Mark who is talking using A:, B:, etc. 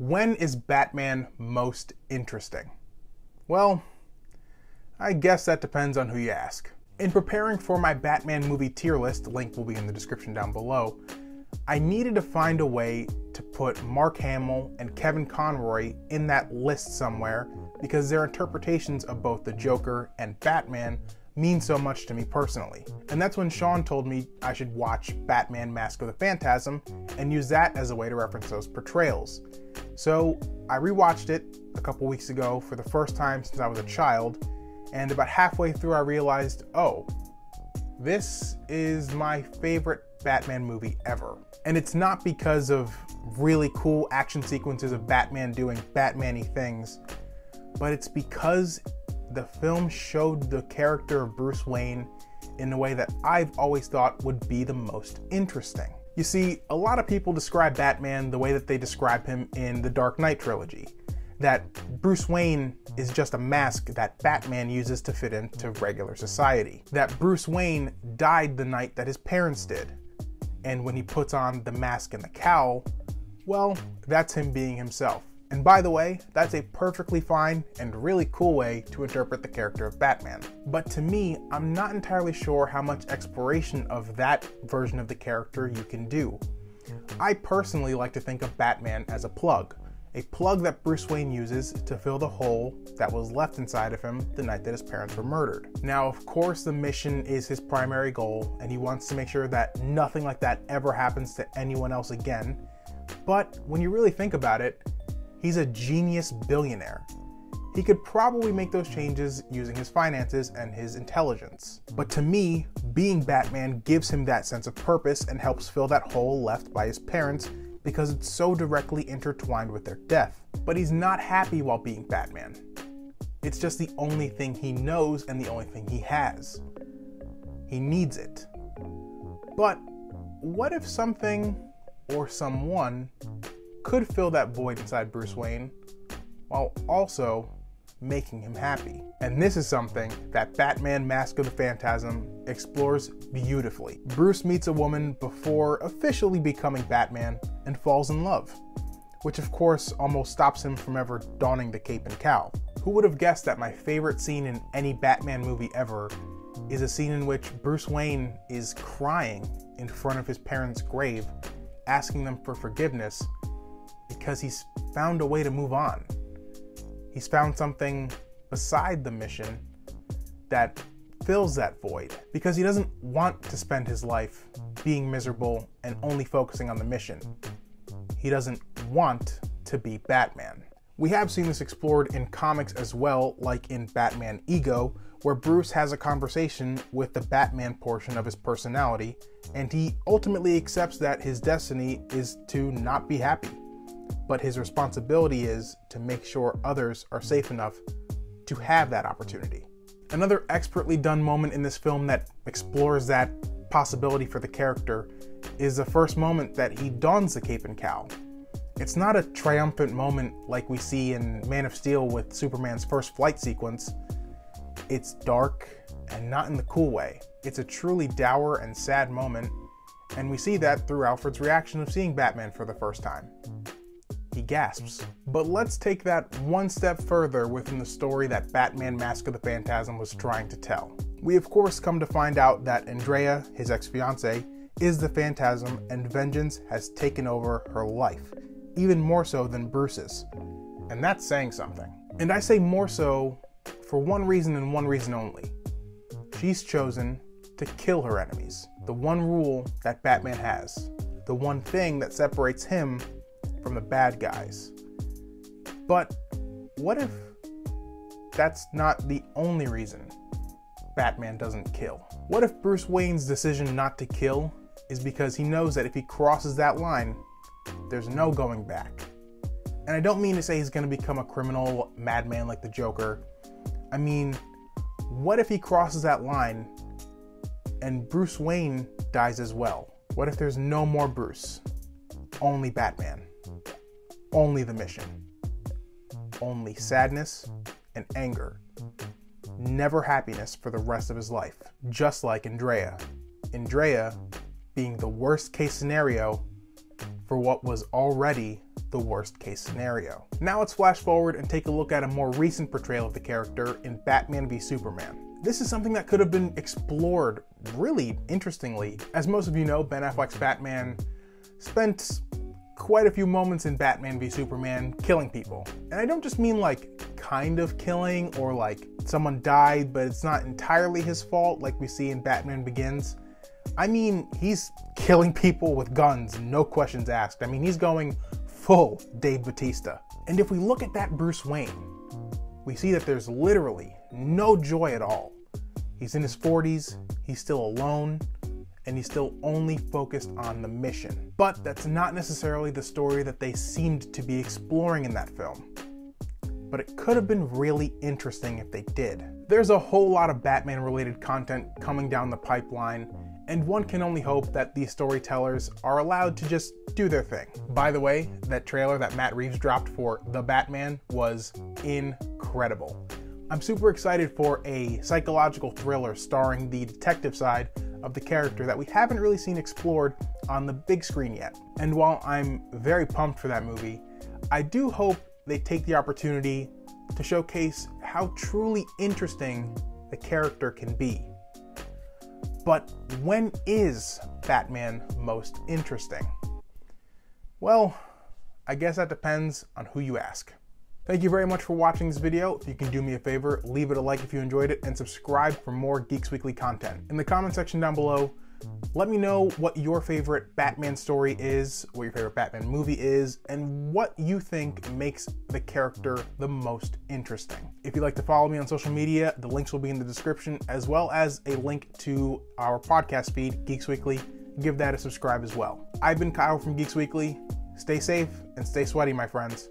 A: When is Batman most interesting? Well, I guess that depends on who you ask. In preparing for my Batman movie tier list, link will be in the description down below, I needed to find a way to put Mark Hamill and Kevin Conroy in that list somewhere because their interpretations of both the Joker and Batman mean so much to me personally. And that's when Sean told me I should watch Batman Mask of the Phantasm and use that as a way to reference those portrayals. So I rewatched it a couple weeks ago for the first time since I was a child, and about halfway through, I realized oh, this is my favorite Batman movie ever. And it's not because of really cool action sequences of Batman doing Batman y things, but it's because the film showed the character of Bruce Wayne in a way that I've always thought would be the most interesting. You see, a lot of people describe Batman the way that they describe him in the Dark Knight trilogy that Bruce Wayne is just a mask that Batman uses to fit into regular society. That Bruce Wayne died the night that his parents did. And when he puts on the mask and the cowl, well, that's him being himself. And by the way, that's a perfectly fine and really cool way to interpret the character of Batman. But to me, I'm not entirely sure how much exploration of that version of the character you can do. I personally like to think of Batman as a plug, a plug that Bruce Wayne uses to fill the hole that was left inside of him the night that his parents were murdered. Now, of course, the mission is his primary goal, and he wants to make sure that nothing like that ever happens to anyone else again. But when you really think about it, He's a genius billionaire. He could probably make those changes using his finances and his intelligence. But to me, being Batman gives him that sense of purpose and helps fill that hole left by his parents because it's so directly intertwined with their death. But he's not happy while being Batman. It's just the only thing he knows and the only thing he has. He needs it. But what if something or someone could fill that void inside Bruce Wayne while also making him happy. And this is something that Batman Mask of the Phantasm explores beautifully. Bruce meets a woman before officially becoming Batman and falls in love, which of course almost stops him from ever donning the cape and cowl. Who would have guessed that my favorite scene in any Batman movie ever is a scene in which Bruce Wayne is crying in front of his parents' grave, asking them for forgiveness because he's found a way to move on. He's found something beside the mission that fills that void because he doesn't want to spend his life being miserable and only focusing on the mission. He doesn't want to be Batman. We have seen this explored in comics as well, like in Batman Ego, where Bruce has a conversation with the Batman portion of his personality, and he ultimately accepts that his destiny is to not be happy but his responsibility is to make sure others are safe enough to have that opportunity. Another expertly done moment in this film that explores that possibility for the character is the first moment that he dons the cape and cowl. It's not a triumphant moment like we see in Man of Steel with Superman's first flight sequence. It's dark and not in the cool way. It's a truly dour and sad moment, and we see that through Alfred's reaction of seeing Batman for the first time. He gasps. But let's take that one step further within the story that Batman Mask of the Phantasm was trying to tell. We, of course, come to find out that Andrea, his ex fiancee, is the Phantasm and vengeance has taken over her life, even more so than Bruce's. And that's saying something. And I say more so for one reason and one reason only. She's chosen to kill her enemies. The one rule that Batman has. The one thing that separates him from the bad guys. But what if that's not the only reason Batman doesn't kill? What if Bruce Wayne's decision not to kill is because he knows that if he crosses that line, there's no going back? And I don't mean to say he's going to become a criminal madman like the Joker. I mean, what if he crosses that line and Bruce Wayne dies as well? What if there's no more Bruce? Only Batman only the mission, only sadness and anger, never happiness for the rest of his life, just like Andrea. Andrea being the worst case scenario for what was already the worst case scenario. Now let's flash forward and take a look at a more recent portrayal of the character in Batman v Superman. This is something that could have been explored really interestingly. As most of you know, Ben Affleck's Batman spent quite a few moments in Batman v Superman killing people. And I don't just mean like kind of killing or like someone died, but it's not entirely his fault like we see in Batman Begins. I mean, he's killing people with guns, no questions asked. I mean, he's going full Dave Batista. And if we look at that Bruce Wayne, we see that there's literally no joy at all. He's in his 40s, he's still alone, and he's still only focused on the mission. But that's not necessarily the story that they seemed to be exploring in that film. But it could have been really interesting if they did. There's a whole lot of Batman related content coming down the pipeline, and one can only hope that these storytellers are allowed to just do their thing. By the way, that trailer that Matt Reeves dropped for The Batman was incredible. I'm super excited for a psychological thriller starring the detective side of the character that we haven't really seen explored on the big screen yet. And while I'm very pumped for that movie, I do hope they take the opportunity to showcase how truly interesting the character can be. But when is Batman most interesting? Well, I guess that depends on who you ask. Thank you very much for watching this video. If you can do me a favor, leave it a like if you enjoyed it and subscribe for more Geeks Weekly content. In the comment section down below, let me know what your favorite Batman story is, what your favorite Batman movie is, and what you think makes the character the most interesting. If you'd like to follow me on social media, the links will be in the description, as well as a link to our podcast feed, Geeks Weekly. Give that a subscribe as well. I've been Kyle from Geeks Weekly. Stay safe and stay sweaty, my friends.